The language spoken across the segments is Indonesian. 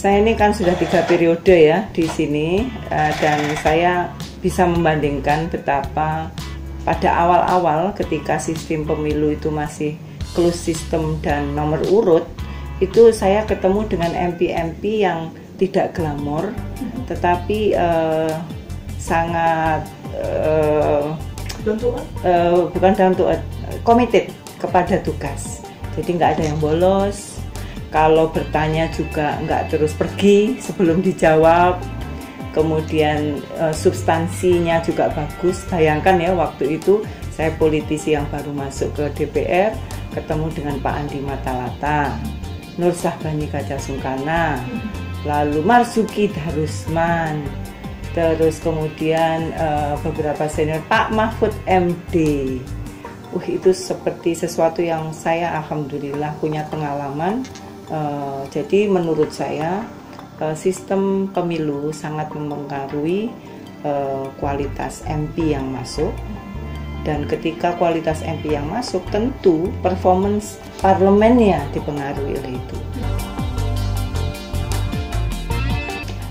Saya ini kan sudah tiga periode ya di sini uh, dan saya bisa membandingkan betapa pada awal-awal ketika sistem pemilu itu masih close system dan nomor urut itu saya ketemu dengan MP-MP yang tidak glamor tetapi uh, sangat uh, uh, bukan dalam tuh committed kepada tugas. Jadi nggak ada yang bolos kalau bertanya juga nggak terus pergi sebelum dijawab. Kemudian uh, substansinya juga bagus. Bayangkan ya waktu itu saya politisi yang baru masuk ke DPR ketemu dengan Pak Andi Matalata Nur Sahbani Kaca Sungkana lalu Marsuki Darusman terus kemudian uh, beberapa senior Pak Mahfud MD uh itu seperti sesuatu yang saya alhamdulillah punya pengalaman uh, jadi menurut saya uh, sistem pemilu sangat mempengaruhi uh, kualitas MP yang masuk dan ketika kualitas MP yang masuk tentu performance parlemennya dipengaruhi oleh itu.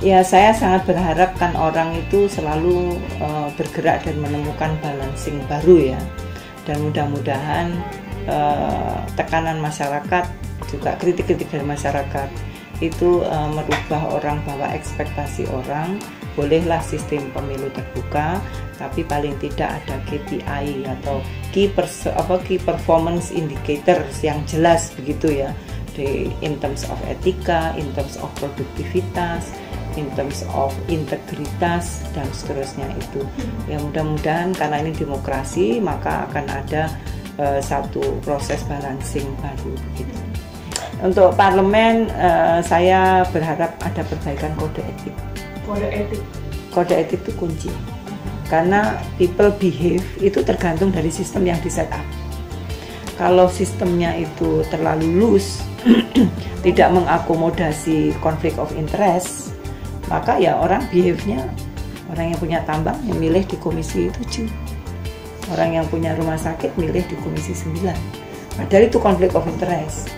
Ya, saya sangat berharap kan orang itu selalu uh, bergerak dan menemukan balancing baru ya. Dan mudah-mudahan uh, tekanan masyarakat juga kritik-kritik dari masyarakat itu uh, merubah orang bahwa ekspektasi orang bolehlah sistem pemilu terbuka tapi paling tidak ada KPI atau key, apa, key performance indicators yang jelas begitu ya di in terms of etika, in terms of produktivitas, in terms of integritas dan seterusnya itu. Ya mudah-mudahan karena ini demokrasi maka akan ada uh, satu proses balancing baru begitu. Untuk parlemen uh, saya berharap ada perbaikan kode etik. Kode etik. Kode etik itu kunci. Karena people behave itu tergantung dari sistem yang di set up. Kalau sistemnya itu terlalu loose, tidak mengakomodasi konflik of interest, maka ya orang behave-nya orang yang punya tambang yang milih di komisi 7 orang yang punya rumah sakit milih di komisi 9 padahal itu konflik of interest.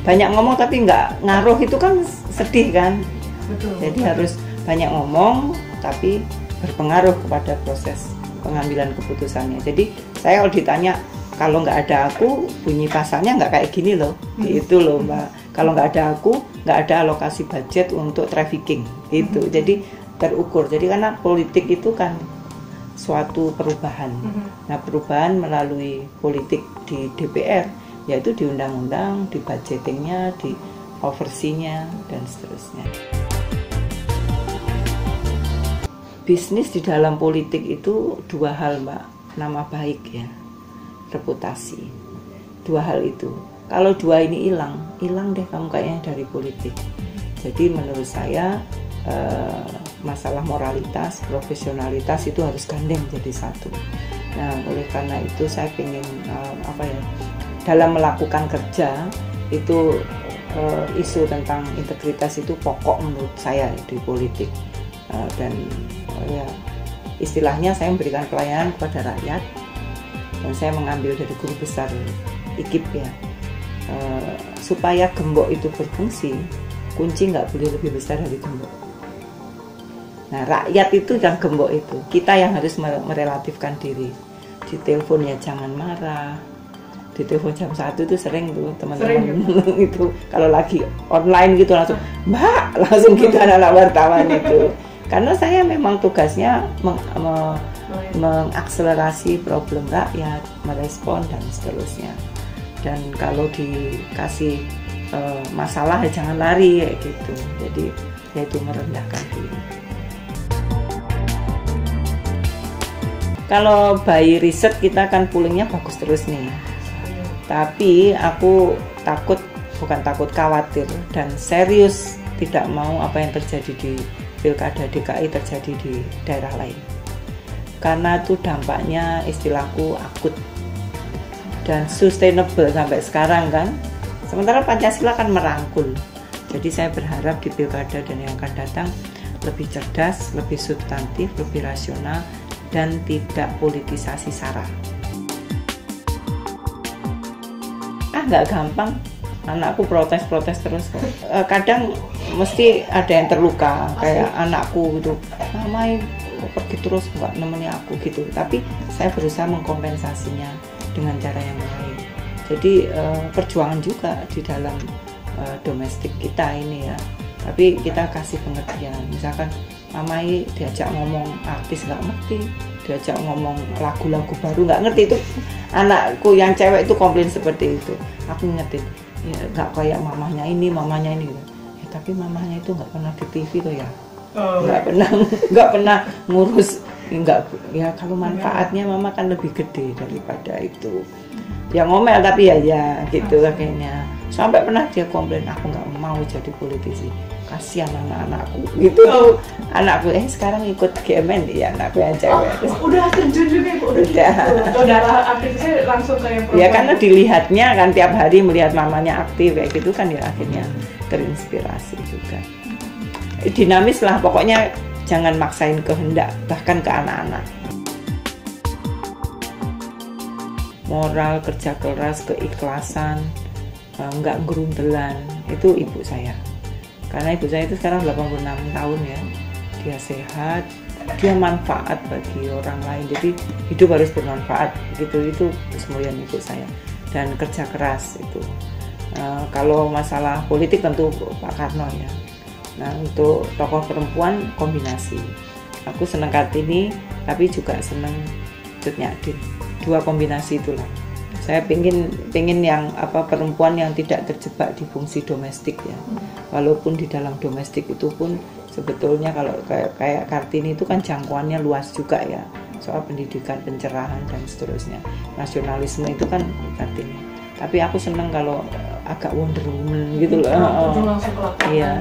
Banyak ngomong tapi nggak ngaruh itu kan sedih kan? Betul, jadi betul. harus banyak ngomong tapi berpengaruh kepada proses pengambilan keputusannya. Jadi saya kalau ditanya kalau nggak ada aku bunyi pasalnya nggak kayak gini loh. Hmm. itu loh mbak. Kalau nggak ada aku nggak ada alokasi budget untuk trafficking. Itu hmm. jadi terukur. Jadi karena politik itu kan suatu perubahan. Hmm. nah perubahan melalui politik di DPR yaitu di undang-undang di budgetingnya di overseeing-nya dan seterusnya. Bisnis di dalam politik itu dua hal mbak. Nama baik ya reputasi. Dua hal itu. Kalau dua ini hilang hilang deh kamu kayaknya dari politik. Jadi menurut saya eh, masalah moralitas profesionalitas itu harus gandeng jadi satu. Nah oleh karena itu saya ingin eh, apa ya dalam melakukan kerja itu eh, isu tentang integritas itu pokok menurut saya di politik. Uh, dan uh, ya istilahnya saya memberikan pelayanan kepada rakyat dan saya mengambil dari guru besar IKIP ya. Eh, supaya gembok itu berfungsi kunci nggak boleh lebih besar dari gembok nah rakyat itu yang gembok itu. Kita yang harus merelatifkan diri. Di telepon ya jangan marah. Di telepon jam satu itu sering tuh teman-teman itu. Kalau lagi online gitu langsung mbak langsung kita anak wartawan itu. Karena saya memang tugasnya meng, me, mengakselerasi problem rakyat merespon dan seterusnya. Dan kalau dikasih uh, masalah ya jangan lari kayak gitu. Jadi yaitu merendahkan diri kalau bayi riset kita kan pullingnya bagus terus nih tapi aku takut bukan takut khawatir dan serius tidak mau apa yang terjadi di pilkada DKI terjadi di daerah lain karena itu dampaknya istilahku akut dan sustainable sampai sekarang kan. Sementara Pancasila kan merangkul. Jadi saya berharap di pilkada dan yang akan datang lebih cerdas, lebih substantif, lebih rasional, dan tidak politisasi sara. Ah nggak gampang, anakku protes-protes terus kok. Eh, kadang mesti ada yang terluka kayak anakku gitu mama pergi terus nggak nemeni aku gitu. Tapi saya berusaha mengkompensasinya dengan cara yang lain. Jadi uh, perjuangan juga di dalam uh, domestik kita ini ya. Tapi kita kasih pengertian. Misalkan mama ini diajak ngomong artis nggak ngerti diajak ngomong lagu-lagu baru nggak ngerti itu. Anakku yang cewek itu komplain seperti itu. Aku ngerti ya nggak kayak mamahnya ini mamahnya ini. Ya tapi mamahnya itu nggak pernah di TV tuh ya. Oh. nggak pernah nggak pernah ngurus. Nggak ya kalau manfaatnya mama kan lebih gede daripada itu. Ya ngomel tapi ya ya gitu kayaknya sampai pernah dia komplain aku nggak mau jadi politisi kasihan anak-anakku. Gitu. Oh. anakku eh sekarang ikut GMN ya anakku yang cewek. Oh, udah terjun juga ibu udah, udah. Gitu. darah aktifnya langsung kayak perempuan ya karena dilihatnya kan tiap hari melihat mamanya aktif kayak gitu kan ya akhirnya terinspirasi juga. Dinamis lah pokoknya jangan maksain kehendak bahkan ke anak-anak. Moral kerja keras keikhlasan eh, nggak gerundelan itu ibu saya karena ibu saya itu sekarang 86 tahun ya. Dia sehat dia manfaat bagi orang lain. Jadi hidup harus bermanfaat. Gitu itu kesemuanya ibu saya. Dan kerja keras itu. Uh, kalau masalah politik tentu Pak Karno ya. Nah untuk tokoh perempuan kombinasi. Aku senang Kartini tapi juga senang Cut Nyadin dua kombinasi itulah saya pingin pingin yang apa perempuan yang tidak terjebak di fungsi domestik ya. Walaupun di dalam domestik itu pun sebetulnya kalau kayak kayak kartini itu kan jangkauannya luas juga ya. Soal pendidikan pencerahan dan seterusnya. Nasionalisme itu kan kartini. Tapi aku seneng kalau agak Wonder Woman gitu loh. Iya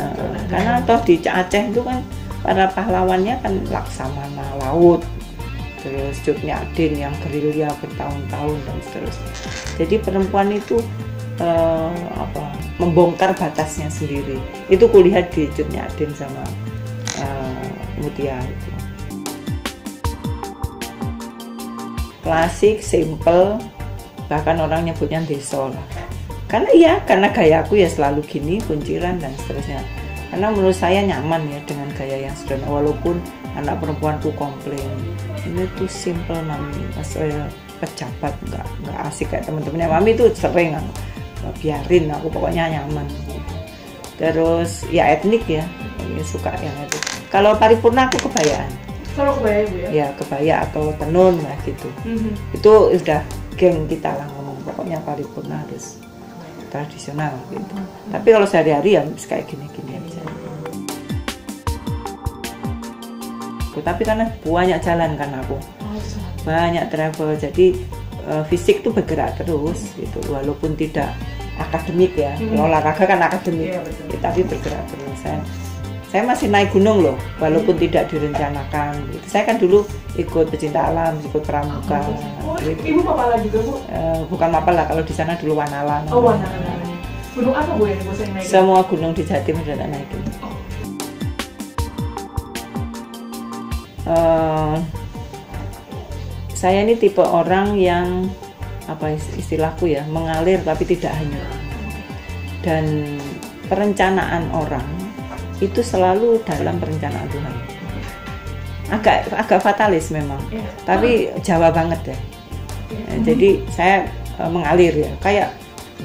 karena toh di Aceh itu kan para pahlawannya kan laksamana laut terus cutnya Adin yang gerilya bertahun-tahun dan seterusnya. Jadi perempuan itu uh, apa membongkar batasnya sendiri. Itu kulihat di cutnya Adin sama uh, Mutia itu. Klasik simple bahkan orang nyebutnya desol karena iya karena gaya aku ya selalu gini kunciran dan seterusnya karena menurut saya nyaman ya dengan gaya yang sederhana. Walaupun anak perempuanku komplain ini tuh simple mami. Pas saya pejabat nggak nggak asik kayak temen-temennya mami tuh sering aku biarin aku pokoknya nyaman. Terus ya etnik ya ini suka yang itu. Kalau paripurna aku kebayaan. Kalau kebaya bu ya? Ya kebaya atau tenun lah gitu. Mm-hmm. itu udah geng kita lah ngomong pokoknya paripurna harus tradisional gitu. Mm-hmm. tapi kalau sehari-hari ya kayak gini-gini aja. Tapi karena banyak jalan kan aku. Banyak travel jadi uh, fisik tuh bergerak terus gitu. Walaupun tidak akademik ya. Hmm. olahraga kan akademik. Ya, Ya, tapi bergerak terus. Saya saya masih naik gunung loh walaupun hmm. tidak direncanakan gitu. saya kan dulu ikut pecinta alam ikut pramuka oh, gitu. ibu mapala juga bu uh, bukan mapala kalau di sana dulu wanala oh wanala gunung apa bu yang ibu sering naik semua gunung di Jatim sudah naikin oh. uh, saya ini tipe orang yang apa istilahku ya mengalir tapi tidak hanya dan perencanaan orang itu selalu dalam perencanaan Tuhan. Agak agak fatalis memang ya. tapi Jawa banget ya, ya. jadi saya uh, mengalir ya. Kayak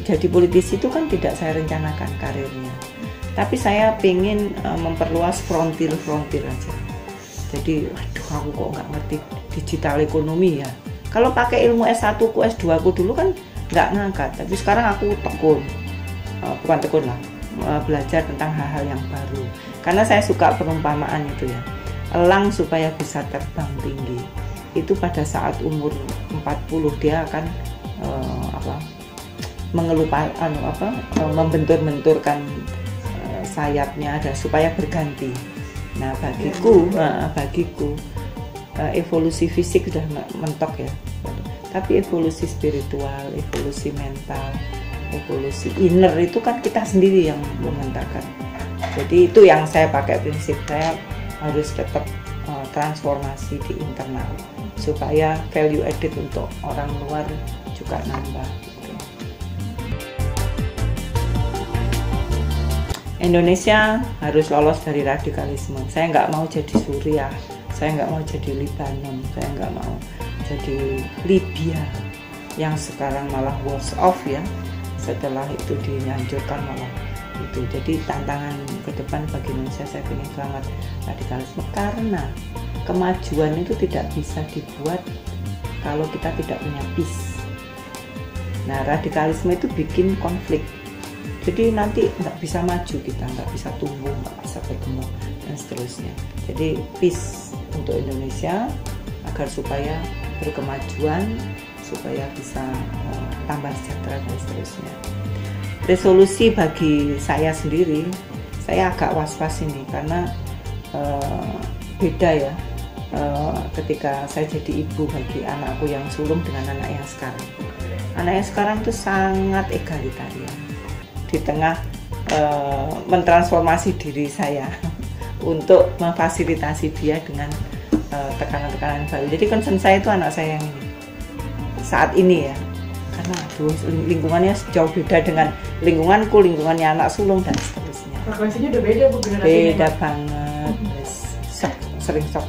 jadi politisi itu kan tidak saya rencanakan karirnya. Tapi saya ingin uh, memperluas frontir-frontir aja. Jadi aduh aku kok nggak ngerti digital ekonomi ya. Kalau pakai ilmu S1 ku S2 ku dulu kan nggak ngangkat. Tapi sekarang aku tekun. Uh, bukan tekun lah uh, belajar tentang hal-hal yang baru. Karena saya suka perumpamaan itu ya. Elang supaya bisa terbang tinggi. Itu pada saat umur 40 dia akan uh, apa mengelupa anu apa uh, membentur-benturkan uh, sayapnya ada supaya berganti. Nah bagiku, uh, bagiku uh, evolusi fisik sudah mentok ya, tapi evolusi spiritual, evolusi mental, evolusi inner itu kan kita sendiri yang mementarkan. Jadi itu yang saya pakai prinsip saya harus tetap uh, transformasi di internal supaya value added untuk orang luar juga nambah. Indonesia harus lolos dari radikalisme. Saya nggak mau jadi Suriah, saya nggak mau jadi Libanon, saya nggak mau jadi Libya yang sekarang malah worse off ya. Setelah itu dihancurkan malah itu. Jadi tantangan ke depan bagi Indonesia saya ingin selamat radikalisme karena kemajuan itu tidak bisa dibuat kalau kita tidak punya peace. Nah radikalisme itu bikin konflik jadi nanti nggak bisa maju kita nggak bisa tumbuh nggak bisa berkembang dan seterusnya jadi peace untuk Indonesia agar supaya berkemajuan supaya bisa uh, tambah sejahtera dan seterusnya. Resolusi bagi saya sendiri saya agak was-was ini karena uh, beda ya uh, ketika saya jadi ibu bagi anakku yang sulung dengan anak yang sekarang. Anak yang sekarang itu sangat egalitarian. Di tengah uh, mentransformasi diri saya untuk memfasilitasi dia dengan tekanan eh, tekanan-tekanan baru. Jadi concern saya itu anak saya yang ini saat ini ya, karena aduh, lingkungannya jauh beda dengan lingkunganku, lingkungannya anak sulung dan seterusnya. Frekuensinya udah beda bu Beda banget, sering sok